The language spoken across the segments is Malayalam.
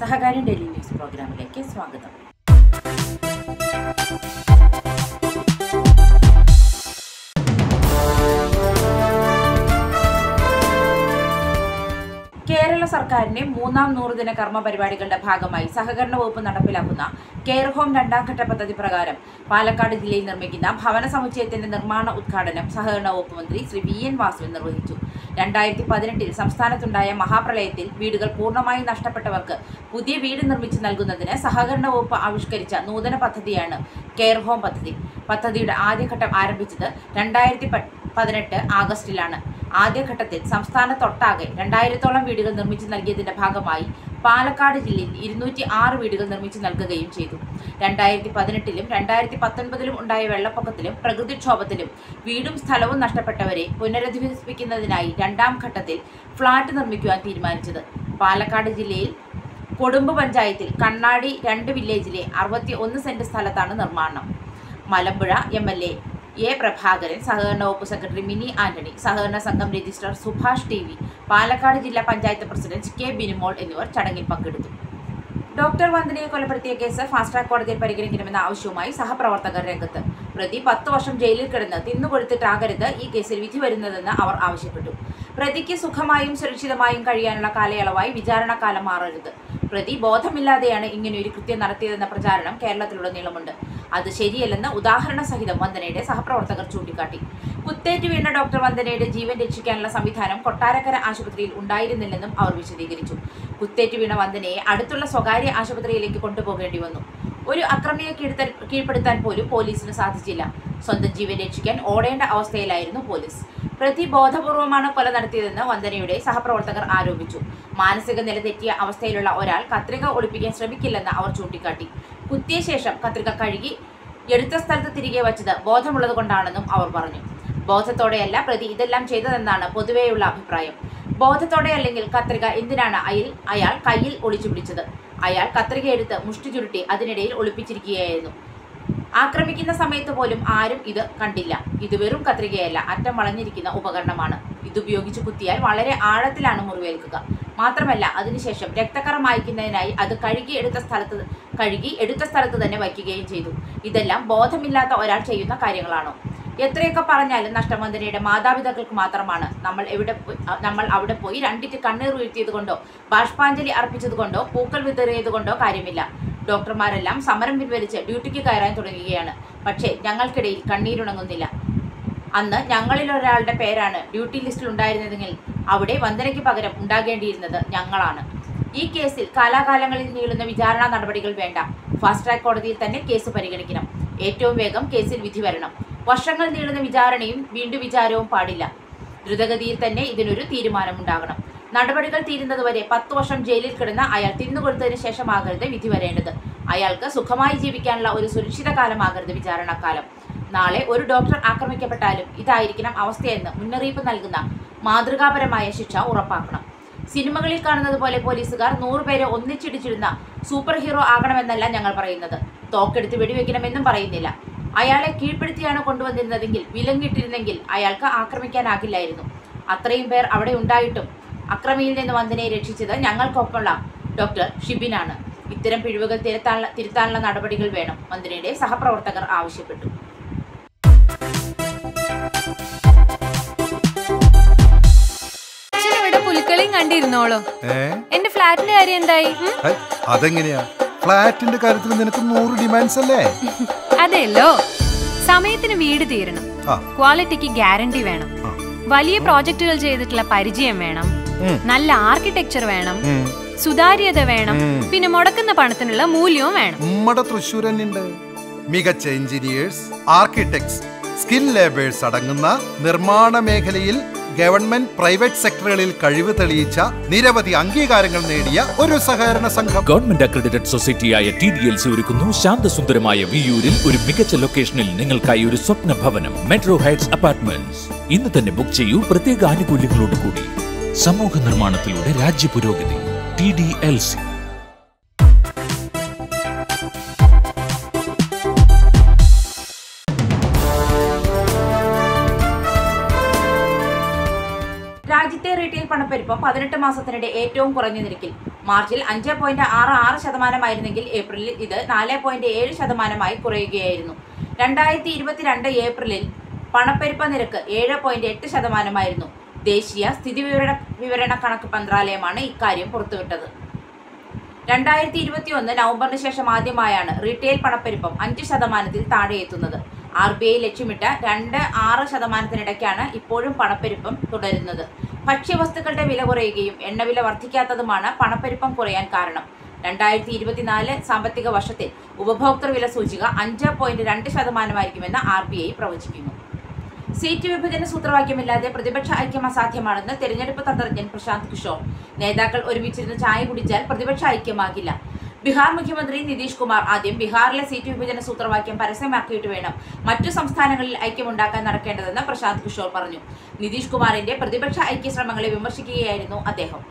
സഹകാരി ഡെയിലി ന്യൂസ് പ്രോഗ്രാമിലേക്ക് സ്വാഗതം. കേരള സർക്കാരിന്റെ മൂന്നാം നൂറുദിന കർമ്മ പരിപാടികളുടെ ഭാഗമായി സഹകരണ വകുപ്പ് നടപ്പിലാക്കുന്ന കെയർ ഹോം രണ്ടാം ഘട്ട പദ്ധതി പ്രകാരം പാലക്കാട് ജില്ലയിൽ നിർമ്മിക്കുന്ന ഭവന സമുച്ചയത്തിന്റെ നിർമ്മാണ ഉദ്ഘാടനം സഹകരണ വകുപ്പ് മന്ത്രി ശ്രീ വി എൻ വാസുവിൻ നിർവഹിച്ചു. രണ്ടായിരത്തി പതിനെട്ടിൽ സംസ്ഥാനത്തുണ്ടായ മഹാപ്രളയത്തിൽ വീടുകൾ പൂർണമായി നഷ്ടപ്പെട്ടവർക്ക് പുതിയ വീട് നിർമ്മിച്ചു നൽകുന്നതിന് സഹകരണ വകുപ്പ് ആവിഷ്കരിച്ച നൂതന പദ്ധതിയാണ് കെയർ ഹോം പദ്ധതി. പദ്ധതിയുടെ ആദ്യഘട്ടം ആരംഭിച്ചത് രണ്ടായിരത്തി പതിനെട്ട് ആഗസ്റ്റിലാണ്. ആദ്യഘട്ടത്തിൽ സംസ്ഥാനത്തൊട്ടാകെ രണ്ടായിരത്തോളം വീടുകൾ നിർമ്മിച്ചു നൽകിയതിന്റെ ഭാഗമായി പാലക്കാട് ജില്ലയിൽ ഇരുന്നൂറ്റി ആറ് വീടുകൾ നിർമ്മിച്ച് നൽകുകയും ചെയ്തു. രണ്ടായിരത്തി പതിനെട്ടിലും രണ്ടായിരത്തി പത്തൊൻപതിലും ഉണ്ടായ വെള്ളപ്പൊക്കത്തിലും പ്രകൃതിക്ഷോഭത്തിലും വീടും സ്ഥലവും നഷ്ടപ്പെട്ടവരെ പുനരധിവസിപ്പിക്കുന്നതിനായി രണ്ടാം ഘട്ടത്തിൽ ഫ്ളാറ്റ് നിർമ്മിക്കുവാൻ തീരുമാനിച്ചത്. പാലക്കാട് ജില്ലയിൽ കൊടുമ്പ് പഞ്ചായത്തിൽ കണ്ണാടി രണ്ട് വില്ലേജിലെ അറുപത്തി ഒന്ന് സെന്റ് സ്ഥലത്താണ് നിർമ്മാണം. Malampuzha M L A A. Prabhakaran സഹകരണ വകുപ്പ് സെക്രട്ടറി മിനി ആന്റണി സഹകരണ സംഘം registrar Subhash T V Palakkad ജില്ലാ പഞ്ചായത്ത് പ്രസിഡന്റ് കെ. ബിനിമോൾ എന്നിവർ ചടങ്ങിൽ പങ്കെടുത്തു. ഡോക്ടർ വന്ദനയെ കൊലപ്പെടുത്തിയ കേസ് ഫാസ്റ്റ് കോടതിയിൽ പരിഗണിക്കണമെന്ന ആവശ്യവുമായി സഹപ്രവർത്തകർ രംഗത്ത്. പ്രതി പത്ത് വർഷം ജയിലിൽ കിടന്ന് തിന്നുകൊടുത്തിട്ടാകരുത് ഈ കേസിൽ വിധി വരുന്നതെന്ന് അവർ ആവശ്യപ്പെട്ടു. പ്രതിക്ക് സുഖമായും സുരക്ഷിതമായും കഴിയാനുള്ള കാലയളവായി വിചാരണക്കാലം മാറരുത്. പ്രതി ബോധമില്ലാതെയാണ് ഇങ്ങനെയൊരു കൃത്യം നടത്തിയതെന്ന പ്രചാരണം കേരളത്തിലുടനീളമുണ്ട്. അത് ശരിയല്ലെന്ന് ഉദാഹരണ സഹിതം വന്ദനയുടെ സഹപ്രവർത്തകർ ചൂണ്ടിക്കാട്ടി. കുത്തേറ്റ് വീണ ഡോക്ടർ വന്ദനയുടെ ജീവൻ രക്ഷിക്കാനുള്ള സംവിധാനം കൊട്ടാരക്കര ആശുപത്രിയിൽ ഉണ്ടായിരുന്നില്ലെന്നും അവർ വിശദീകരിച്ചു. കുത്തേറ്റ് വീണ വന്ദനയെ അടുത്തുള്ള സ്വകാര്യ ആശുപത്രിയിലേക്ക് കൊണ്ടുപോകേണ്ടി വന്നു. ഒരു അക്രമിയെ കീഴ്ത്തൽ കീഴ്പ്പെടുത്താൻ പോലും പോലീസിന് സാധിച്ചില്ല. സ്വന്തം ജീവൻ രക്ഷിക്കാൻ ഓടേണ്ട അവസ്ഥയിലായിരുന്നു പോലീസ്. പ്രതി ബോധപൂർവമാണ് കൊല നടത്തിയതെന്ന് വന്ദനയുടെ സഹപ്രവർത്തകർ ആരോപിച്ചു. മാനസിക നില തെറ്റിയ അവസ്ഥയിലുള്ള ഒരാൾ കത്രിക ഒളിപ്പിക്കാൻ ശ്രമിക്കില്ലെന്ന് അവർ ചൂണ്ടിക്കാട്ടി. കുത്തിയ ശേഷം കത്രിക കഴുകി എടുത്ത സ്ഥലത്ത് തിരികെ വച്ചത് ബോധമുള്ളത് കൊണ്ടാണെന്നും അവർ പറഞ്ഞു. ബോധത്തോടെയല്ല പ്രതി ഇതെല്ലാം ചെയ്തതെന്നാണ് പൊതുവെയുള്ള അഭിപ്രായം. ബോധത്തോടെ അല്ലെങ്കിൽ കത്രിക എന്തിനാണ് അയിൽ അയാൾ കയ്യിൽ ഒളിച്ചു പിടിച്ചത്? അയാൾ കത്രിക എടുത്ത് മുഷ്ടി ചുരുട്ടി അതിനിടയിൽ ഒളിപ്പിച്ചിരിക്കുകയായിരുന്നു. ആക്രമിക്കുന്ന സമയത്ത് പോലും ആരും ഇത് കണ്ടില്ല. ഇത് വെറും കത്രികയല്ല അറ്റം വളഞ്ഞിരിക്കുന്ന ഉപകരണമാണ്. ഇതുപയോഗിച്ച് കുത്തിയാൽ വളരെ ആഴത്തിലാണ് മുറിവേൽക്കുക. മാത്രമല്ല അതിനുശേഷം രക്തക്കറ മായ്ക്കുന്നതിനായി അത് കഴുകി എടുത്ത സ്ഥലത്ത് കഴുകി എടുത്ത സ്ഥലത്ത് തന്നെ വയ്ക്കുകയും ചെയ്തു. ഇതെല്ലാം ബോധമില്ലാത്ത ഒരാൾ ചെയ്യുന്ന കാര്യങ്ങളാണോ? എത്രയൊക്കെ പറഞ്ഞാലും നഷ്ടമന്ദിരയുടെ മാതാപിതാക്കൾക്ക് മാത്രമാണ്. നമ്മൾ എവിടെ നമ്മൾ അവിടെ പോയി രണ്ടിറ്റ് കണ്ണീർ വീഴ്ത്തിയത് കൊണ്ടോ ബാഷ്പാഞ്ജലി അർപ്പിച്ചത് കൊണ്ടോ പൂക്കൾ വിതറിയത് കൊണ്ടോ കാര്യമില്ല. ഡോക്ടർമാരെല്ലാം സമരം പിൻവലിച്ച് ഡ്യൂട്ടിക്ക് കയറാൻ തുടങ്ങുകയാണ്. പക്ഷേ ഞങ്ങൾക്കിടയിൽ കണ്ണീരുണങ്ങുന്നില്ല. അന്ന് ഞങ്ങളിൽ ഒരാളുടെ പേരാണ് ഡ്യൂട്ടി ലിസ്റ്റിൽ ഉണ്ടായിരുന്നതെങ്കിൽ അവിടെ വന്ദനയ്ക്ക് പകരം ഉണ്ടാകേണ്ടിയിരുന്നത് ഞങ്ങളാണ്. ഈ കേസിൽ കാലാകാലങ്ങളിൽ നീളുന്ന വിചാരണ നടപടികൾ വേണ്ട. ഫാസ്റ്റ് ട്രാക്ക് കോടതിയിൽ തന്നെ കേസ് പരിഗണിക്കണം. ഏറ്റവും വേഗം കേസിൽ വിധി വരണം. വർഷങ്ങൾ നീളുന്ന വിചാരണയും വീണ്ടും വിചാരവും പാടില്ല. ദ്രുതഗതിയിൽ തന്നെ ഇതിനൊരു തീരുമാനമുണ്ടാകണം. നടപടികൾ തീരുന്നതുവരെ പത്ത് വർഷം ജയിലിൽ കിടന്ന അയാൾ തിന്നുകൊടുത്തതിന് ശേഷമാകരുത് വിധി വരേണ്ടത്. അയാൾക്ക് സുഖമായി ജീവിക്കാനുള്ള ഒരു സുരക്ഷിത കാലമാകരുത് വിചാരണക്കാലം. നാളെ ഒരു ഡോക്ടർ ആക്രമിക്കപ്പെട്ടാലും ഇതായിരിക്കണം അവസ്ഥയെന്ന് മുന്നറിയിപ്പ് നൽകുന്ന മാതൃകാപരമായ ശിക്ഷ ഉറപ്പാക്കണം. സിനിമകളിൽ കാണുന്നത് പോലെ പോലീസുകാർ നൂറുപേരെ ഒന്നിച്ചിടിച്ചിരുന്ന സൂപ്പർ ഹീറോ ആകണമെന്നല്ല ഞങ്ങൾ പറയുന്നത്. തോക്കെടുത്ത് വെടിവെക്കണമെന്നും പറയുന്നില്ല. അയാളെ കീഴ്പ്പെടുത്തിയാണ് കൊണ്ടുവന്നിരുന്നതെങ്കിൽ വിലങ്ങിട്ടിരുന്നെങ്കിൽ അയാൾക്ക് ആക്രമിക്കാനാകില്ലായിരുന്നു. അത്രയും പേർ അവിടെ ഉണ്ടായിട്ടും അക്രമിയിൽ നിന്ന് വന്ദനയെ രക്ഷിച്ചത് ഞങ്ങൾക്കൊപ്പമുള്ള ഡോക്ടർ ഷിബിനാണ്. ഇത്തരം പിഴവുകൾ തിരുത്താനുള്ള തിരുത്താനുള്ള നടപടികൾ വേണം. മന്ത്രിയുടെ സഹപ്രവർത്തകർ ആവശ്യപ്പെട്ടു. പുലിക്കളിയും കണ്ടിരുന്നോളൂ. എന്റെ ഫ്ലാറ്റിന്റെ കാര്യം എന്തായി? അതെങ്ങനെയാ? ഫ്ലാറ്റിന്റെ കാര്യത്തിൽ നിനക്ക് നൂറ് ഡിമാൻഡ്സ് അല്ലേ? അതെല്ലോ. സമയത്തിന് വീട് തീരണം. ക്വാളിറ്റിക്ക് ഗ്യാരണ്ടി വേണം. വലിയ പ്രോജക്റ്റുകൾ ചെയ്തിട്ടുള്ള പരിചയം വേണം. നല്ല ആർക്കിടെക്ചർ വേണം. സുതാര്യത വേണം പിന്നെ മുടക്കുന്ന പണത്തിനുള്ള മൂല്യവും വേണം. ഉമ്മടെ തൃശ്ശൂർ മികച്ച എഞ്ചിനീയേഴ്സ് ആർക്കിടെക്ട്സ് സ്കിൽ ലേബേഴ്സ് അടങ്ങുന്ന നിർമ്മാണ മേഖലയിൽ ഗവൺമെന്റ് പ്രൈവറ്റ് സെക്ടറുകളിൽ കഴിവ് തെളിയിച്ച നിരവധി അംഗീകാരങ്ങൾ നേടിയ ഒരു സഹകരണ സംഘം. ഗവൺമെന്റ് അക്രഡിറ്റഡ് സൊസൈറ്റിയായ ടി ഡി എൽ സി ഒരുക്കുന്നു. ശാന്തസുന്ദരമായ വിയൂരിൽ ഒരു മികച്ച ലൊക്കേഷനിൽ നിങ്ങൾക്കായി ഒരു സ്വപ്ന ഭവനം മെട്രോ ഹൈറ്റ്സ് അപ്പാർട്ട്മെന്റ് ഇന്ന് തന്നെ ബുക്ക് ചെയ്യൂ. പ്രത്യേക ആനുകൂല്യങ്ങളോട് കൂടി സമൂഹ നിർമ്മാണത്തിലൂടെ രാജ്യ പുരോഗതി ടി ഡി എൽ സി രാജ്യത്തെ റീറ്റെയിൽ പണപ്പെരുപ്പം പതിനെട്ട് മാസത്തിനിടെ ഏറ്റവും കുറഞ്ഞ നിരക്കിൽ. മാർച്ചിൽ അഞ്ച് പോയിന്റ് ആറ് ആറ് ശതമാനമായിരുന്നെങ്കിൽ ഏപ്രിലിൽ ഇത് നാല് പോയിന്റ് ഏഴ് ശതമാനമായി കുറയുകയായിരുന്നു. രണ്ടായിരത്തി ഇരുപത്തിരണ്ട് ഏപ്രിലിൽ പണപ്പെരുപ്പ നിരക്ക് ഏഴ് പോയിന്റ് എട്ട് ശതമാനമായിരുന്നു. ദേശീയ സ്ഥിതി വിവരണ കണക്ക് മന്ത്രാലയമാണ് ഇക്കാര്യം പുറത്തുവിട്ടത്. രണ്ടായിരത്തി ഇരുപത്തി ഒന്ന് നവംബറിന് ശേഷം ആദ്യമായാണ് റീറ്റെയിൽ പണപ്പെരുപ്പം അഞ്ച് ശതമാനത്തിൽ താഴെ എത്തുന്നത്. ആർ ബി ഐ ലക്ഷ്യമിട്ട രണ്ട് ആറ് ശതമാനത്തിനിടയ്ക്കാണ് ഇപ്പോഴും പണപ്പെരുപ്പം തുടരുന്നത്. ഭക്ഷ്യവസ്തുക്കളുടെ വില കുറയുകയും എണ്ണവില വർദ്ധിക്കാത്തതുമാണ് പണപ്പെരുപ്പം കുറയാൻ കാരണം. രണ്ടായിരത്തി ഇരുപത്തിനാല് സാമ്പത്തിക വർഷത്തിൽ ഉപഭോക്തൃ വില സൂചിക അഞ്ച് പോയിന്റ് രണ്ട് ശതമാനമായിരിക്കുമെന്ന് ആർ ബി ഐ പ്രവചിക്കുന്നു സീറ്റ് വിഭജന സൂത്രവാക്യമില്ലാതെ പ്രതിപക്ഷ ഐക്യം അസാധ്യമാണെന്ന് തെരഞ്ഞെടുപ്പ് തന്ത്രജ്ഞൻ പ്രശാന്ത് കിഷോർ. നേതാക്കൾ ഒരുമിച്ചിരുന്ന് ചായ കുടിച്ചാൽ പ്രതിപക്ഷ ഐക്യമാകില്ല. ബീഹാർ മുഖ്യമന്ത്രി നിതീഷ് കുമാർ ആദ്യം ബീഹാറിലെ സീറ്റ് വിഭജന സൂത്രവാക്യം പരസ്യമാക്കിയിട്ട് വേണം മറ്റു സംസ്ഥാനങ്ങളിൽ ഐക്യമുണ്ടാക്കാൻ നടക്കേണ്ടതെന്ന് പ്രശാന്ത് കിഷോർ പറഞ്ഞു. നിതീഷ് കുമാറിന്റെ പ്രതിപക്ഷ ഐക്യ ശ്രമങ്ങളെ വിമർശിക്കുകയായിരുന്നു അദ്ദേഹം.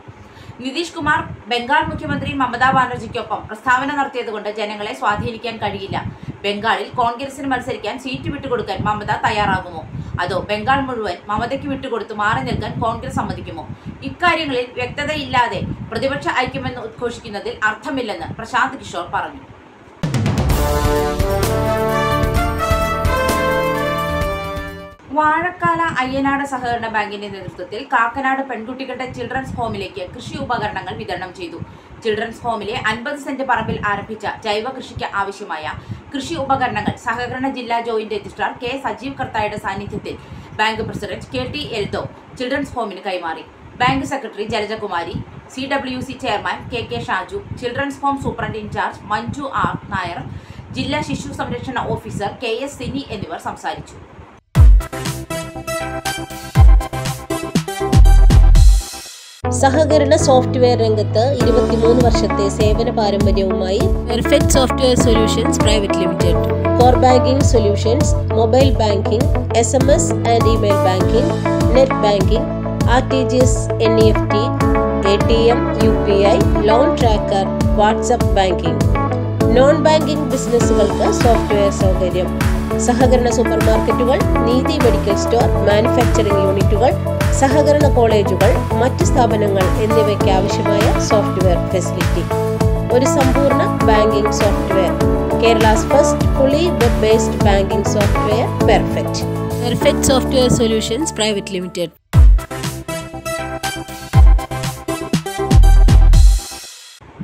നിതീഷ് കുമാർ ബംഗാൾ മുഖ്യമന്ത്രി മമതാ ബാനർജിക്കൊപ്പം പ്രസ്താവന നടത്തിയതുകൊണ്ട് ജനങ്ങളെ സ്വാധീനിക്കാൻ കഴിയില്ല. ബംഗാളിൽ കോൺഗ്രസിന് മത്സരിക്കാൻ സീറ്റ് വിട്ടുകൊടുക്കാൻ മമത തയ്യാറാകുമോ? അതോ ബംഗാൾ മുഴുവൻ മമതയ്ക്ക് വിട്ടുകൊടുത്ത് മാറി നിൽക്കാൻ കോൺഗ്രസ് സമ്മതിക്കുമോ? ഇക്കാര്യങ്ങളിൽ വ്യക്തതയില്ലാതെ പ്രതിപക്ഷ ഐക്യമെന്ന് ഉദ്ഘോഷിക്കുന്നതിൽ അർത്ഥമില്ലെന്ന് പ്രശാന്ത് കിഷോർ പറഞ്ഞു. വാഴക്കാല അയ്യനാട് സഹകരണ ബാങ്കിന്റെ നേതൃത്വത്തിൽ കാക്കനാട് പെൺകുട്ടികളുടെ ചിൽഡ്രൻസ് ഹോമിലേക്ക് കൃഷി ഉപകരണങ്ങൾ വിതരണം ചെയ്തു. ചിൽഡ്രൻസ് ഹോമിലെ അൻപത് സെന്റ് പറമ്പിൽ ആരംഭിച്ച ജൈവ കൃഷിക്ക് ആവശ്യമായ കൃഷി ഉപകരണങ്ങൾ സഹകരണ ജില്ലാ ജോയിന്റ് രജിസ്ട്രാർ കെ സജീവ് കർത്തായുടെ സാന്നിധ്യത്തിൽ bank president K T Eldho children's ഹോമിന് കൈമാറി. Bank secretary Jalajakumari C W C chairman K K Shaju children's home superintendent in charge Manju R Nair ജില്ലാ ശിശു സംരക്ഷണ ഓഫീസർ കെ എസ് സിനി എന്നിവർ സംസാരിച്ചു. സഹകരണ സോഫ്റ്റ്വെയർ രംഗത്ത് ഇരുപത്തിമൂന്ന് വർഷത്തെ സേവന പാരമ്പര്യവുമായി perfect software solutions private limited core banking solutions mobile banking S M S and email banking net banking R T G S N E F T A T M U P I loan tracker WhatsApp banking non banking ബിസിനസ്സുകൾക്ക് software സൗകര്യം. സഹകരണ സൂപ്പർ മാർക്കറ്റുകൾ നീതി മെഡിക്കൽ സ്റ്റോർ മാനുഫാക്ചറിംഗ് യൂണിറ്റുകൾ സഹകരണ കോളേജുകൾ മറ്റ് സ്ഥാപനങ്ങൾ എന്നിവയ്ക്ക് ആവശ്യമായ സോഫ്റ്റ്വെയർ ഫെസിലിറ്റി. ഒരു സമ്പൂർണ banking software. Kerala's first fully web based banking software perfect. Perfect software solutions private limited.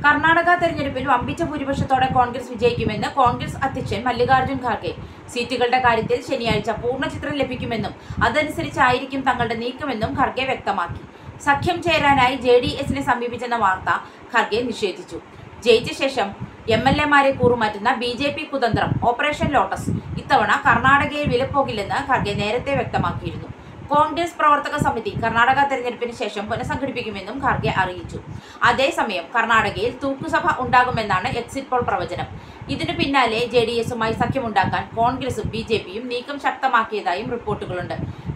Karnataka തെരഞ്ഞെടുപ്പിൽ വമ്പിച്ച ഭൂരിപക്ഷത്തോടെ കോൺഗ്രസ് വിജയിക്കുമെന്ന് കോൺഗ്രസ് അധ്യക്ഷൻ മല്ലികാർജുൻ ഖാർഗെ. സീറ്റുകളുടെ കാര്യത്തിൽ ശനിയാഴ്ച പൂർണ ചിത്രം ലഭിക്കുമെന്നും അതനുസരിച്ചായിരിക്കും തങ്ങളുടെ നീക്കമെന്നും ഖർഗെ വ്യക്തമാക്കി. സഖ്യം ചേരാനായി ജെ ഡി എസിനെ സമീപിച്ചെന്ന വാർത്ത ഖർഗെ നിഷേധിച്ചു. ജയിച്ച ശേഷം എം എൽ എമാരെ കൂറുമാറ്റുന്ന ബി ജെ പി കുതന്ത്രം ഓപ്പറേഷൻ ലോട്ടസ്. ഇത്തവണ കർണാടകയിൽ വിലപ്പോകില്ലെന്ന് ഖർഗെ നേരത്തെ വ്യക്തമാക്കിയിരുന്നു. കോൺഗ്രസ് പ്രവർത്തക സമിതി കർണാടക തെരഞ്ഞെടുപ്പിന് ശേഷം പുനഃസംഘടിപ്പിക്കുമെന്നും ഖാർഗെ അറിയിച്ചു. അതേസമയം കർണാടകയിൽ തൂക്കുസഭ ഉണ്ടാകുമെന്നാണ് എക്സിറ്റ് പോൾ പ്രവചനം. ഇതിനു പിന്നാലെ ജെ ഡി എസുമായി സഖ്യമുണ്ടാക്കാൻ കോൺഗ്രസും ബി ജെ പിയും നീക്കം ശക്തമാക്കിയതായും റിപ്പോർട്ടുകളുണ്ട്.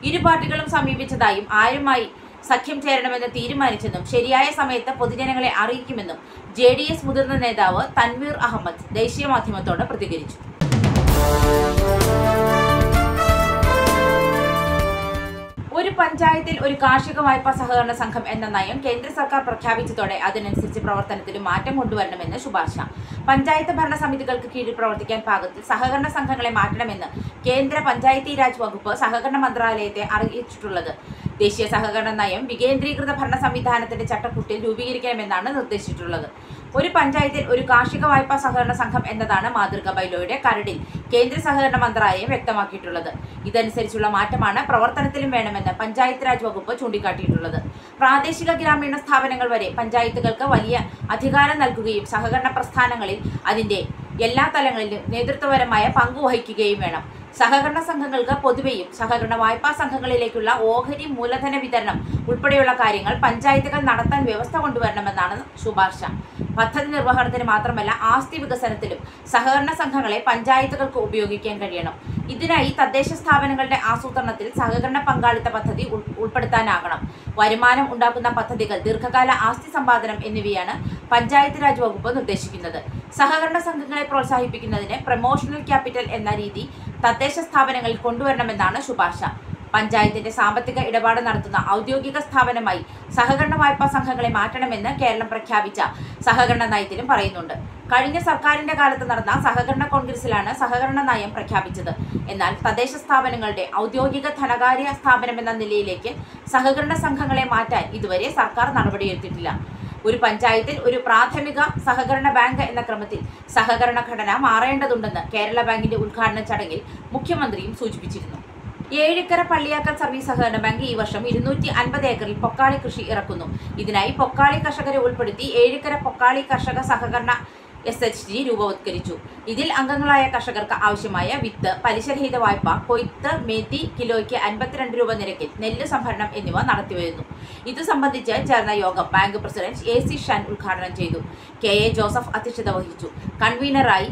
ഇരു പാർട്ടികളും സമീപിച്ചതായും ആരുമായി സഖ്യം ചേരണമെന്ന് തീരുമാനിച്ചെന്നും ശരിയായ സമയത്ത് പൊതുജനങ്ങളെ അറിയിക്കുമെന്നും ജെ മുതിർന്ന നേതാവ് തൻവീർ അഹമ്മദ് ദേശീയ മാധ്യമത്തോട് പ്രതികരിച്ചു. ഒരു പഞ്ചായത്തിൽ ഒരു കാർഷിക വായ്പാ സഹകരണ സംഘം എന്ന നയം കേന്ദ്ര സർക്കാർ പ്രഖ്യാപിച്ചതോടെ അതിനനുസരിച്ച് പ്രവർത്തനത്തിൽ മാറ്റം കൊണ്ടുവരണമെന്ന് ശുപാർശ. പഞ്ചായത്ത് ഭരണ സമിതികൾക്ക് കീഴിൽ പ്രവർത്തിക്കാൻ പാകത്തിൽ സഹകരണ സംഘങ്ങളെ മാറ്റണമെന്ന് കേന്ദ്ര പഞ്ചായത്തി രാജ് വകുപ്പ് സഹകരണ മന്ത്രാലയത്തെ അറിയിച്ചിട്ടുള്ളത്. ദേശീയ സഹകരണ നയം വികേന്ദ്രീകൃത ഭരണ സംവിധാനത്തിന്റെ ചട്ടക്കൂട്ടിൽ രൂപീകരിക്കണമെന്നാണ് നിർദ്ദേശിച്ചിട്ടുള്ളത്. ഒരു പഞ്ചായത്തിൽ ഒരു കാർഷിക വായ്പാ സഹകരണ സംഘം എന്നതാണ് മാതൃക ബൈലോയുടെ കരടിൽ കേന്ദ്ര സഹകരണ മന്ത്രാലയം വ്യക്തമാക്കിയിട്ടുള്ളത്. ഇതനുസരിച്ചുള്ള മാറ്റമാണ് പ്രവർത്തനത്തിലും വേണമെന്ന് പഞ്ചായത്ത് രാജ് വകുപ്പ് ചൂണ്ടിക്കാട്ടിയിട്ടുള്ളത്. പ്രാദേശിക ഗ്രാമീണ സ്ഥാപനങ്ങൾ വരെ പഞ്ചായത്തുകൾക്ക് വലിയ അധികാരം നൽകുകയും സഹകരണ പ്രസ്ഥാനങ്ങളിൽ അതിന്റെ എല്ലാ തലങ്ങളിലും നേതൃത്വപരമായ പങ്ക് വഹിക്കുകയും വേണം. സഹകരണ സംഘങ്ങൾക്ക് പൊതുവെയും സഹകരണ വായ്പാ സംഘങ്ങളിലേക്കുള്ള ഓഹരി മൂലധന വിതരണം ഉൾപ്പെടെയുള്ള കാര്യങ്ങൾ പഞ്ചായത്തുകൾ നടത്താൻ വ്യവസ്ഥ കൊണ്ടുവരണമെന്നാണ് ശുപാർശ. പദ്ധതി നിർവഹണത്തിന് മാത്രമല്ല ആസ്തി വികസനത്തിലും സഹകരണ സംഘങ്ങളെ പഞ്ചായത്തുകൾക്ക് ഉപയോഗിക്കാൻ കഴിയണം. ഇതിനായി തദ്ദേശ സ്ഥാപനങ്ങളുടെ ആസൂത്രണത്തിൽ സഹകരണ പങ്കാളിത്ത പദ്ധതി ഉൾ- ഉൾപ്പെടുത്താനാകണം. വരുമാനം ഉണ്ടാക്കുന്ന പദ്ധതികൾ ദീർഘകാല ആസ്തി സമ്പാദനം എന്നിവയാണ് പഞ്ചായത്ത് രാജ് വകുപ്പ് നിർദ്ദേശിക്കുന്നത്. സഹകരണ സംഘങ്ങളെ പ്രോത്സാഹിപ്പിക്കുന്നതിന് പ്രൊമോഷണൽ ക്യാപിറ്റൽ എന്ന രീതി തദ്ദേശ സ്ഥാപനങ്ങളിൽ കൊണ്ടുവരണമെന്നാണ് ശുപാർശ. പഞ്ചായത്തിന്റെ സാമ്പത്തിക ഇടപാട് നടത്തുന്ന ഔദ്യോഗിക സ്ഥാപനമായി സഹകരണ വായ്പാ സംഘങ്ങളെ മാറ്റണമെന്ന് കേരളം പ്രഖ്യാപിച്ച സഹകരണ നയത്തിലും പറയുന്നുണ്ട്. കഴിഞ്ഞ സർക്കാരിന്റെ കാലത്ത് നടന്ന സഹകരണ കോൺഗ്രസിലാണ് സഹകരണ നയം പ്രഖ്യാപിച്ചത്. എന്നാൽ തദ്ദേശ സ്ഥാപനങ്ങളുടെ ഔദ്യോഗിക ധനകാര്യ സ്ഥാപനമെന്ന നിലയിലേക്ക് സഹകരണ സംഘങ്ങളെ മാറ്റാൻ ഇതുവരെ സർക്കാർ നടപടിയെടുത്തിട്ടില്ല. ഒരു പഞ്ചായത്തിൽ ഒരു പ്രാഥമിക സഹകരണ ബാങ്ക് എന്ന ക്രമത്തിൽ സഹകരണ ഘടന മാറേണ്ടതുണ്ടെന്ന് കേരള ബാങ്കിന്റെ ഉദ്ഘാടന ചടങ്ങിൽ മുഖ്യമന്ത്രിയും സൂചിപ്പിച്ചിരുന്നു. ഏഴിക്കര പള്ളിയാക്കൽ സർവീസ് സഹകരണ ബാങ്ക് ഈ വർഷം ഇരുന്നൂറ്റി അൻപത് ഏക്കറിൽ പൊക്കാളി കൃഷി ഇറക്കുന്നു. ഇതിനായി പൊക്കാളി കർഷകരെ ഉൾപ്പെടുത്തി ഏഴിക്കര പൊക്കാളി കർഷക സഹകരണ എസ് എച്ച് ജി രൂപവത്കരിച്ചു. ഇതിൽ അംഗങ്ങളായ കർഷകർക്ക് ആവശ്യമായ വിത്ത് പലിശരഹിത വായ്പ കൊയ്ത്ത് മേത്തി കിലോയ്ക്ക് അൻപത്തിരണ്ട് രൂപ നിരക്കിൽ നെല്ല് സംഭരണം എന്നിവ നടത്തിവരുന്നു. ഇത് സംബന്ധിച്ച് ചേർന്ന യോഗം bank president A C Shan ഉദ്ഘാടനം ചെയ്തു. കെ എ ജോസഫ് അധ്യക്ഷത വഹിച്ചു. കൺവീനറായി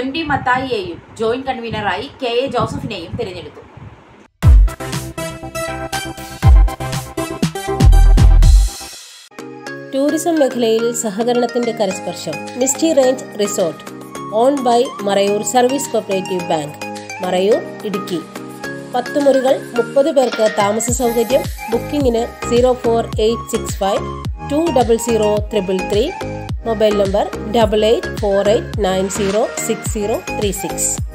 എം ഡി മത്തായിയെയും ജോയിന്റ് കൺവീനറായി കെ എ ജോസഫിനെയും തിരഞ്ഞെടുത്തു. ടൂറിസം മേഖലയിൽ സഹകരണത്തിന്റെ കരസ്പർശം. Misty range resort. Own by Marayur service cooperative bank. Marayur Idukki. പത്ത് മുറികൾ മുപ്പത് പേർക്ക് താമസ സൗകര്യം. ബുക്കിംഗിന് zero four eight six five two double zero triple three. Mobile number double eight four eight nine zero six zero three six.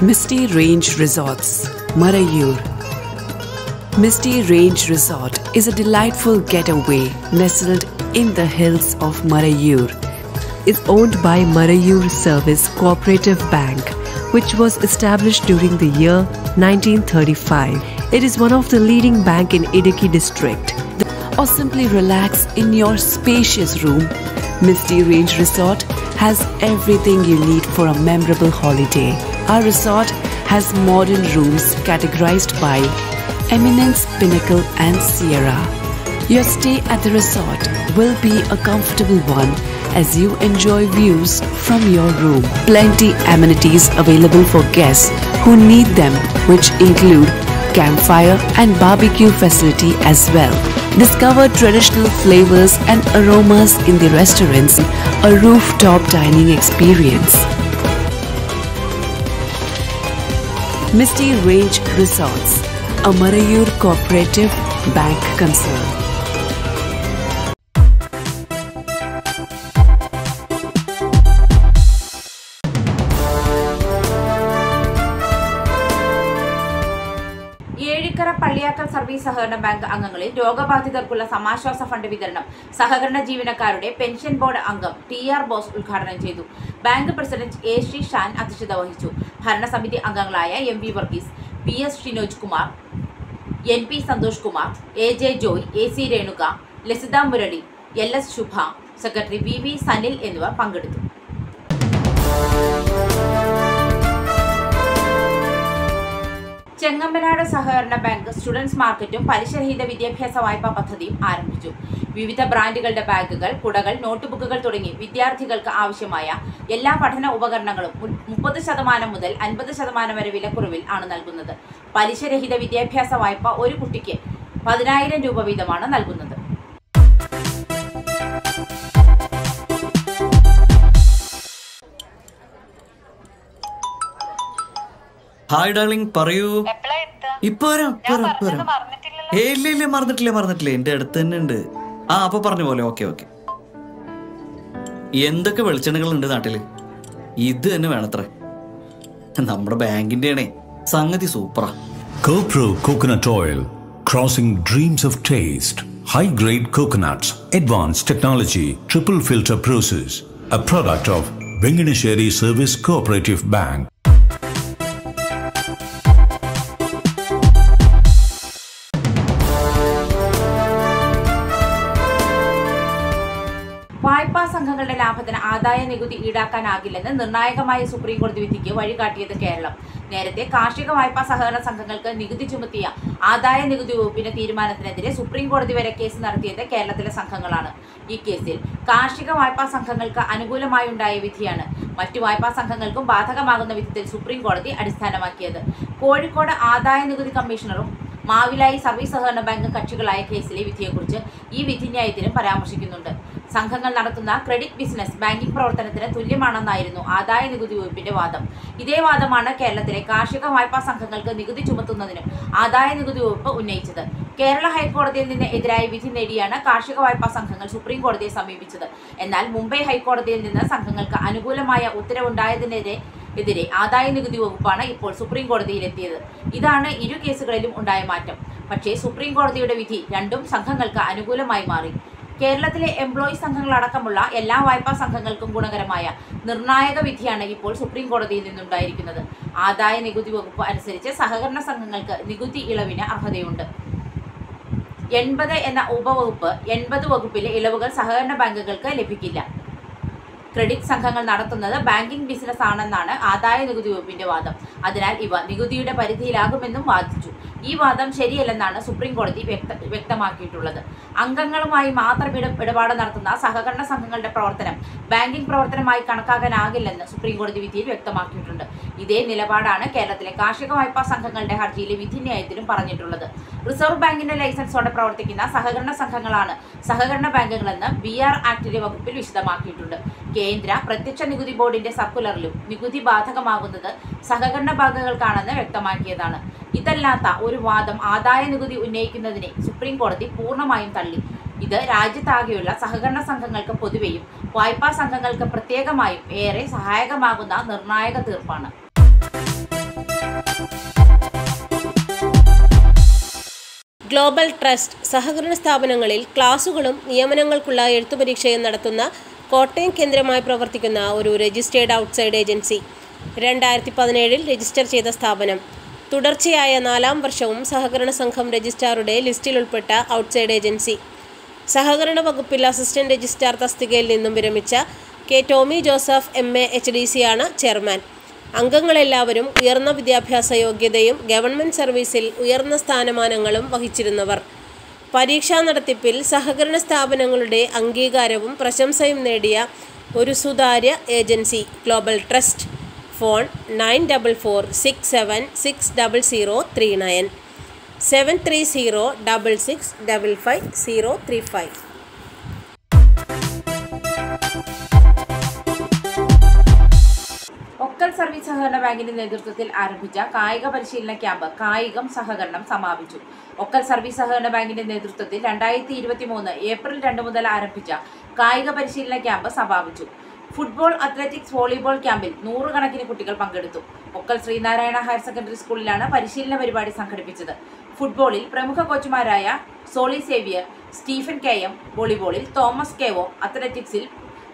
Misty Range Resorts, Marayur. Misty Range Resort is a delightful getaway nestled in the hills of Marayur. It's owned by Marayur Service Cooperative Bank, which was established during the year 1935. It is one of the leading bank in Idiki district. Or simply relax in your spacious room. Misty Range Resort has everything you need for a memorable holiday. Our resort has modern rooms categorized by Eminence, Pinnacle, and Sierra. Your stay at the resort will be a comfortable one as you enjoy views from your room. Plenty amenities available for guests who need them, which include campfire and barbecue facility as well. Discover traditional flavors and aromas in the restaurants, a rooftop dining experience. Misty Range Resorts, a Marayur Cooperative Bank concern. സഹകരണ ബാങ്ക് അംഗങ്ങളിൽ രോഗബാധിതർക്കുള്ള സമാശ്വാസ ഫണ്ട് വിതരണം സഹകരണ ജീവനക്കാരുടെ പെൻഷൻ ബോർഡ് അംഗം ടി ആർ ബോസ് ഉദ്ഘാടനം ചെയ്തു. Bank president A Sree Shan അധ്യക്ഷത വഹിച്ചു. ഭരണസമിതി അംഗങ്ങളായ M V Varghese P S Shinoj Kumar N P Santhosh Kumar A J Joy A C Renuka Lasitha Murali L S Shubha secretary V V Sanil എന്നിവർ പങ്കെടുത്തു. ചെങ്ങമ്പനാട് സഹകരണ ബാങ്ക് സ്റ്റുഡൻസ് മാർക്കറ്റും പലിശരഹിത വിദ്യാഭ്യാസ വായ്പാ പദ്ധതിയും ആരംഭിച്ചു. വിവിധ ബ്രാൻഡുകളുടെ ബാഗുകൾ കുടകൾ നോട്ട്ബുക്കുകൾ തുടങ്ങി വിദ്യാർത്ഥികൾക്ക് ആവശ്യമായ എല്ലാ പഠന ഉപകരണങ്ങളും മുപ്പത് ശതമാനം മുതൽ അൻപത് ശതമാനം വരെ വിലക്കുറവിൽ ആണ് നൽകുന്നത്. പലിശരഹിത വിദ്യാഭ്യാസ വായ്പ ഒരു കുട്ടിക്ക് പതിനായിരം രൂപ വീതമാണ് നൽകുന്നത്. ഹായ് ഡാർലിംഗ് പറയൂ. ഇപ്പൊ ഇല്ല മറന്നിട്ടില്ലേ മറന്നിട്ടില്ലേ. എന്റെ അടുത്ത് തന്നെ ഉണ്ട്. ആ അപ്പൊ പറഞ്ഞ പോലെ ഓക്കെ ഓക്കെ. എന്തൊക്കെ വെളിച്ചെണ്ണകൾ ഉണ്ട് നാട്ടിൽ? ഇത് തന്നെ വേണത്രേ. നമ്മുടെ ബാങ്കിന്റെ ആണേ സംഗതി സൂപ്പറാ coconut oil crossing dreams of taste high grade coconuts advance technology triple filter process a product of Venganassery service co operative bank ആദ്യ നികുതി ഈടാക്കാനാകില്ലെന്ന് നിർണായകമായ സുപ്രീം കോടതി വിധിക്ക് വഴികാട്ടിയത് കേരളം. നേരത്തെ കാർഷിക വായ്പാ സഹകരണ സംഘങ്ങൾക്ക് നികുതി ചുമത്തിയ ആദായ നികുതി വകുപ്പിന്റെ തീരുമാനത്തിനെതിരെ സുപ്രീം കോടതി വരെ കേസ് നടത്തിയത് കേരളത്തിലെ സംഘങ്ങളാണ്. ഈ കേസിൽ കാർഷിക വായ്പാ സംഘങ്ങൾക്ക് അനുകൂലമായുണ്ടായ വിധിയാണ്. മറ്റു വായ്പാ സംഘങ്ങൾക്കും ബാധകമാകുന്ന വിധത്തിൽ സുപ്രീം കോടതി അടിസ്ഥാനമാക്കിയത്. കോഴിക്കോട് ആദായ നികുതി കമ്മീഷണറും മാവിലായി സർവീസ് സഹകരണ ബാങ്ക് കക്ഷികളായ കേസിലെ വിധിയെക്കുറിച്ച് ഈ വിധിന്യായത്തിലും പരാമർശിക്കുന്നുണ്ട്. സംഘങ്ങൾ നടത്തുന്ന ക്രെഡിറ്റ് ബിസിനസ് ബാങ്കിംഗ് പ്രവർത്തനത്തിന് തുല്യമാണെന്നായിരുന്നു ആദായ നികുതി വകുപ്പിന്റെ വാദം. ഇതേ വാദമാണ് കേരളത്തിലെ കാർഷിക വായ്പാ സംഘങ്ങൾക്ക് നികുതി ചുമത്തുന്നതിനും ആദായ നികുതി വകുപ്പ് ഉന്നയിച്ചത്. കേരള ഹൈക്കോടതിയിൽ നിന്ന് എതിരായ വിധി നേടിയാണ് കാർഷിക വായ്പാ സംഘങ്ങൾ സുപ്രീം കോടതിയെ സമീപിച്ചത്. എന്നാൽ മുംബൈ ഹൈക്കോടതിയിൽ നിന്ന് സംഘങ്ങൾക്ക് അനുകൂലമായ ഉത്തരവുണ്ടായതിനെതിരെ എതിരെ ആദായ നികുതി വകുപ്പാണ് ഇപ്പോൾ സുപ്രീം കോടതിയിലെത്തിയത്. ഇതാണ് ഇരു കേസുകളിലും ഉണ്ടായ മാറ്റം. പക്ഷേ സുപ്രീം കോടതിയുടെ വിധി രണ്ടും സംഘങ്ങൾക്ക് അനുകൂലമായി മാറി. കേരളത്തിലെ എംപ്ലോയി സംഘങ്ങളടക്കമുള്ള എല്ലാ വായ്പാ സംഘങ്ങൾക്കും ഗുണകരമായ നിർണായക വിധിയാണ് ഇപ്പോൾ സുപ്രീം കോടതിയിൽ നിന്നുണ്ടായിരിക്കുന്നത്. ആദായ നികുതി വകുപ്പ് അനുസരിച്ച് സഹകരണ സംഘങ്ങൾക്ക് നികുതി ഇളവിന് അർഹതയുണ്ട്. എൺപത് എന്ന ഉപവകുപ്പ് എൺപത് വകുപ്പിലെ ഇളവുകൾ സഹകരണ ബാങ്കുകൾക്ക് ലഭിക്കില്ല. ക്രെഡിറ്റ് സംഘങ്ങൾ നടത്തുന്നത് ബാങ്കിംഗ് ബിസിനസ് ആണെന്നാണ് ആദായ നികുതി വകുപ്പിന്റെ വാദം. അതിനാൽ ഇവ നികുതിയുടെ പരിധിയിലാകുമെന്നും വാദിച്ചു. ഈ വാദം ശരിയല്ലെന്നാണ് സുപ്രീം കോടതി വ്യക്ത വ്യക്തമാക്കിയിട്ടുള്ളത്. അംഗങ്ങളുമായി മാത്രം ഇട ഇടപാട് നടത്തുന്ന സഹകരണ സംഘങ്ങളുടെ പ്രവർത്തനം ബാങ്കിംഗ് പ്രവർത്തനമായി കണക്കാക്കാനാകില്ലെന്ന് സുപ്രീം കോടതി വിധിയിൽ വ്യക്തമാക്കിയിട്ടുണ്ട്. ഇതേ നിലപാടാണ് കേരളത്തിലെ കാർഷിക വായ്പാ സംഘങ്ങളുടെ ഹർജിയിലെ വിധിന്യായത്തിലും പറഞ്ഞിട്ടുള്ളത്. റിസർവ് ബാങ്കിന്റെ ലൈസൻസോടെ പ്രവർത്തിക്കുന്ന സഹകരണ സംഘങ്ങളാണ് സഹകരണ ബാങ്കുകളെന്ന് ബി ആർ ആക്ടിലെ വകുപ്പിൽ വിശദമാക്കിയിട്ടുണ്ട്. കേന്ദ്ര പ്രത്യക്ഷ നികുതി ബോർഡിന്റെ സർക്കുലറിലും നികുതി ബാധകമാകുന്നത് സഹകരണ ബാങ്കുകൾക്കാണെന്ന് വ്യക്തമാക്കിയതാണ്. ഇതല്ലാത്ത ഒരു വാദം ആദായ നികുതി ഉന്നയിക്കുന്നതിനെ സുപ്രീം കോടതി പൂർണമായും തള്ളി. ഇത് രാജ്യത്താകെയുള്ള സഹകരണ സംഘങ്ങൾക്ക് പൊതുവെയും വായ്പാ സംഘങ്ങൾക്ക് പ്രത്യേകമായും ഏറെ സഹായകമാകുന്ന നിർണായക തീർപ്പാണ്. കോട്ടയം കേന്ദ്രമായി പ്രവർത്തിക്കുന്ന ഒരു രജിസ്റ്റേർഡ് ഔട്ട്സൈഡ് ഏജൻസി. രണ്ടായിരത്തി പതിനേഴിൽ രജിസ്റ്റർ ചെയ്ത സ്ഥാപനം. തുടർച്ചയായ നാലാം വർഷവും സഹകരണ സംഘം രജിസ്ട്രാറുടെ ലിസ്റ്റിൽ ഉൾപ്പെട്ട ഔട്ട്സൈഡ് ഏജൻസി. സഹകരണ വകുപ്പിൽ അസിസ്റ്റന്റ് രജിസ്ട്രാർ തസ്തികയിൽ നിന്നും വിരമിച്ച K Tomy Joseph M A H D C ആണ് ചെയർമാൻ. അംഗങ്ങളെല്ലാവരും ഉയർന്ന വിദ്യാഭ്യാസ യോഗ്യതയും ഗവൺമെന്റ് സർവീസിൽ ഉയർന്ന സ്ഥാനമാനങ്ങളും വഹിച്ചിരുന്നവർ. പരീക്ഷാ നടത്തിപ്പിൽ സഹകരണ സ്ഥാപനങ്ങളുടെ അംഗീകാരവും പ്രശംസയും നേടിയ ഒരു സുതാര്യ agency global trust phone nine double four six seven six double zero three nine. Seven three zero double six double five zero three five. സഹകരണ ബാങ്കിന്റെ നേതൃത്വത്തിൽ ആരംഭിച്ച കായിക പരിശീലന ക്യാമ്പ് കായികം സഹകരണം സമാപിച്ചു. ഒക്കൽ സർവീസ് സഹകരണ ബാങ്കിന്റെ നേതൃത്വത്തിൽ രണ്ടായിരത്തി ഇരുപത്തി മൂന്ന് ഏപ്രിൽ രണ്ട് മുതൽ ആരംഭിച്ച കായിക പരിശീലന ക്യാമ്പ് സമാപിച്ചു. ഫുട്ബോൾ അത്ലറ്റിക്സ് വോളിബോൾ ക്യാമ്പിൽ നൂറുകണക്കിന് കുട്ടികൾ പങ്കെടുത്തു. ഒക്കൽ ശ്രീനാരായണ ഹയർ സെക്കൻഡറി സ്കൂളിലാണ് പരിശീലന പരിപാടി സംഘടിപ്പിച്ചത്. ഫുട്ബോളിൽ പ്രമുഖ കോച്ചുമാരായ സോളി സേവിയർ സ്റ്റീഫൻ കെ എം വോളിബോളിൽ തോമസ് കെവോ അത്ലറ്റിക്സിൽ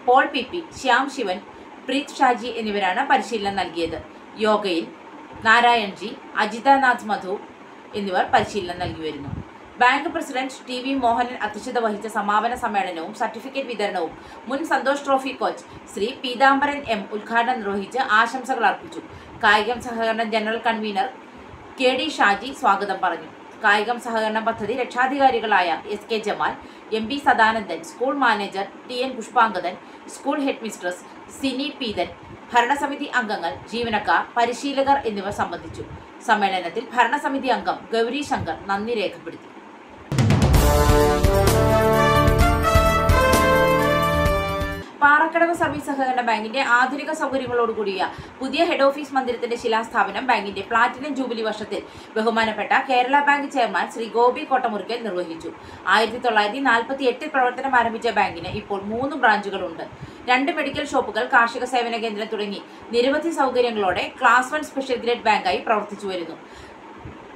പോൾ പി പി ശ്യാം ശിവൻ പ്രീത് ഷാജി എന്നിവരാണ് പരിശീലനം നൽകിയത്. യോഗയിൽ നാരായൺജി അജിതനാഥ് മധു എന്നിവർ പരിശീലനം നൽകി വരുന്നു. Bank president T V Mohanan അധ്യക്ഷത വഹിച്ച സമാപന സമ്മേളനവും സർട്ടിഫിക്കറ്റ് വിതരണവും മുൻ Santhosh trophy coach Shri Peethambaran M ഉദ്ഘാടനം നിർവഹിച്ച് ആശംസകൾ അർപ്പിച്ചു. കായികം സഹകരണ general convener K D Shaji സ്വാഗതം പറഞ്ഞു. കായികം സഹകരണ പദ്ധതി രക്ഷാധികാരികളായ S K Jamal M P Sadanandan school manager T N school head mistress Sini Peethan ഭരണസമിതി അംഗങ്ങൾ ജീവനക്കാർ പരിശീലകർ എന്നിവർ സംബന്ധിച്ചു. സമ്മേളനത്തിൽ ഭരണസമിതി അംഗം ഗൗരി ശങ്കർ നന്ദി രേഖപ്പെടുത്തി. പാറക്കടവ് സർവീസ് സഹകരണ ബാങ്കിന്റെ ആധുനിക സൗകര്യങ്ങളോടുകൂടിയ പുതിയ ഹെഡ് ഓഫീസ് മന്ദിരത്തിന്റെ ശിലാസ്ഥാപനം ബാങ്കിന്റെ പ്ലാറ്റിനം ജൂബിലി വർഷത്തിൽ ബഹുമാനപ്പെട്ട കേരള ബാങ്ക് ചെയർമാൻ ശ്രീ ഗോപി കോട്ടമുറിക്കൽ നിർവഹിച്ചു. ആയിരത്തി തൊള്ളായിരത്തി നാൽപ്പത്തി എട്ടിൽ പ്രവർത്തനം ആരംഭിച്ച ബാങ്കിന് ഇപ്പോൾ മൂന്ന് ബ്രാഞ്ചുകളുണ്ട്. രണ്ട് മെഡിക്കൽ ഷോപ്പുകൾ കാർഷിക സേവന കേന്ദ്രം തുടങ്ങി. നിരവധി സൗകര്യങ്ങളോടെ ക്ലാസ് വൺ സ്പെഷ്യൽ ഗ്രേഡ് ബാങ്കായി പ്രവർത്തിച്ചു വരുന്നു.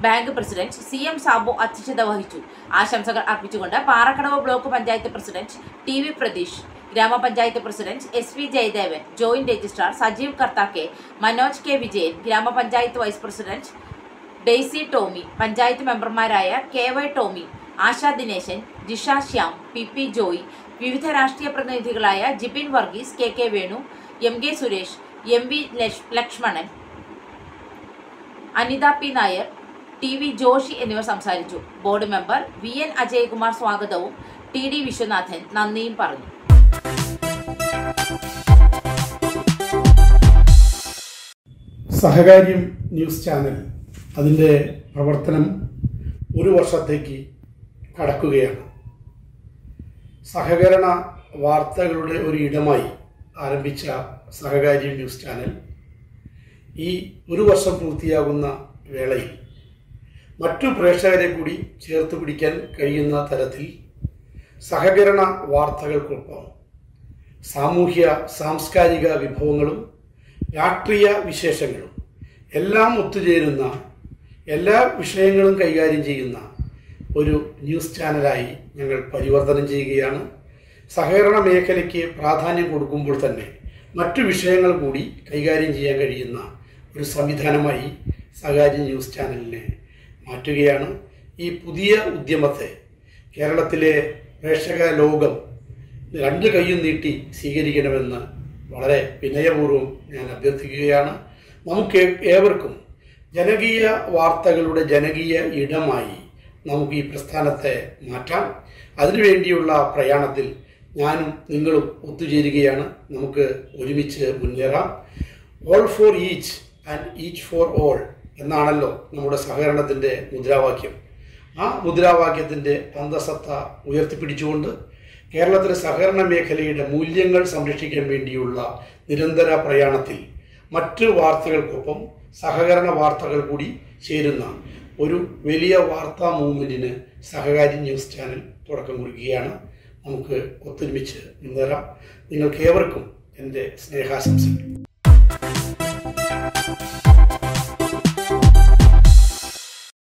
Bank president C M Sabu അധ്യക്ഷത വഹിച്ചു. ആശംസകൾ അർപ്പിച്ചുകൊണ്ട് Parakkadavu block panchayat president T V Pratheesh grama panchayat president S V Jayadevan joint registrar Sajeev കർത്താക്കെ Manoj K Vijayan grama panchayat vice president Daisy Tomy panchayat മെമ്പർമാരായ K Y Tomy Asha Dineshan Jisha Shyam P P Joy വിവിധ രാഷ്ട്രീയ പ്രതിനിധികളായ Jibin Varghese K K Venu M K Suresh M V Lakshmanan Anitha P Nair T V Joshy എന്നിവർ സംസാരിച്ചു. Board member V N Ajayakumar സ്വാഗതവും ടി ഡി വിശ്വനാഥൻ നന്ദിയും പറഞ്ഞു. സഹകാര്യം ന്യൂസ് ചാനൽ അതിന്റെ പ്രവർത്തനം ഒരു വർഷത്തേക്ക് കടക്കുകയാണ്. സഹകരണ വാർത്തകളുടെ ഒരു ഇടമായി ആരംഭിച്ച സഹകാരി ന്യൂസ് ചാനൽ ഈ ഒരു വർഷം പൂർത്തിയാകുന്ന വേളയിൽ മറ്റു പ്രേക്ഷകരെ കൂടി ചേർത്ത് പിടിക്കാൻ കഴിയുന്ന തരത്തിൽ സഹകരണ വാർത്തകൾക്കൊപ്പം സാമൂഹ്യ സാംസ്കാരിക വിഭവങ്ങളും രാഷ്ട്രീയ വിശേഷങ്ങളും എല്ലാം ഒത്തുചേരുന്ന എല്ലാ വിഷയങ്ങളും കൈകാര്യം ചെയ്യുന്ന ഒരു ന്യൂസ് ചാനലായി ഞങ്ങൾ പരിവർത്തനം ചെയ്യുകയാണ്. സഹകരണ മേഖലയ്ക്ക് പ്രാധാന്യം കൊടുക്കുമ്പോൾ തന്നെ മറ്റു വിഷയങ്ങൾ കൂടി കൈകാര്യം ചെയ്യാൻ കഴിയുന്ന ഒരു സംവിധാനമായി സഹകാര്യ ന്യൂസ് ചാനലിനെ മാറ്റുകയാണ്. ഈ പുതിയ ഉദ്യമത്തെ കേരളത്തിലെ പ്രേക്ഷക ലോകം രണ്ട് കൈയും നീട്ടി സ്വീകരിക്കണമെന്ന് വളരെ വിനയപൂർവം ഞാൻ അഭ്യർത്ഥിക്കുകയാണ്. നമുക്ക് ഏവർക്കും ജനകീയ വാർത്തകളുടെ ജനകീയ ഇടമായി നമുക്ക് ഈ പ്രസ്ഥാനത്തെ മാറ്റാം. അതിനുവേണ്ടിയുള്ള പ്രയാണത്തിൽ ഞാനും നിങ്ങളും ഒത്തുചേരുകയാണ്. നമുക്ക് ഒരുമിച്ച് മുന്നേറാം. All for each and each for all എന്നാണല്ലോ നമ്മുടെ സഹകരണത്തിന്റെ മുദ്രാവാക്യം. ആ മുദ്രാവാക്യത്തിന്റെ അന്തസത്ത ഉയർത്തിപ്പിടിച്ചുകൊണ്ട് കേരളത്തിലെ സഹകരണ മേഖലയുടെ മൂല്യങ്ങൾ സംരക്ഷിക്കാൻ വേണ്ടിയുള്ള നിരന്തര പ്രയാണത്തിൽ മറ്റ് വാർത്തകൾക്കൊപ്പം സഹകരണ വാർത്തകൾ കൂടി ചേരുന്ന ഒരു വലിയ വാർത്താ മൂവ്മെന്റിന് സഹകാരി ന്യൂസ് ചാനൽ തുടക്കം കുറിക്കുകയാണ്. നമുക്ക് ഒത്തൊരുമിച്ച് മുന്നേറാം. നിങ്ങൾക്ക് ഏവർക്കും എന്റെ സ്നേഹാശംസകൾ.